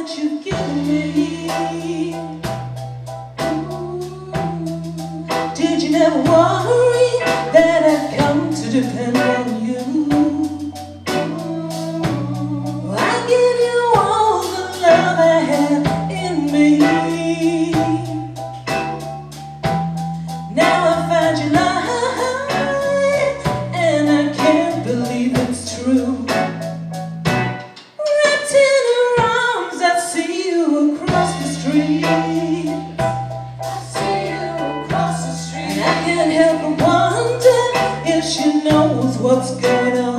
that you've given me. Ooh, did you never want what's going on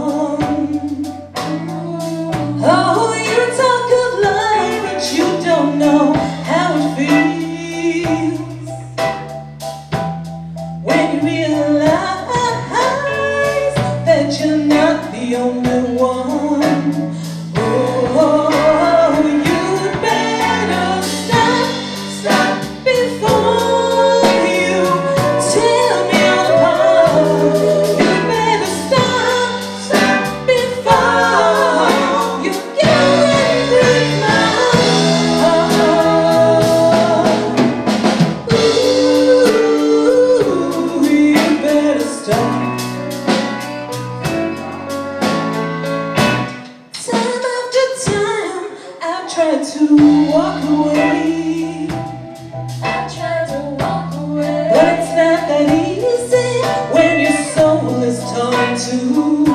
to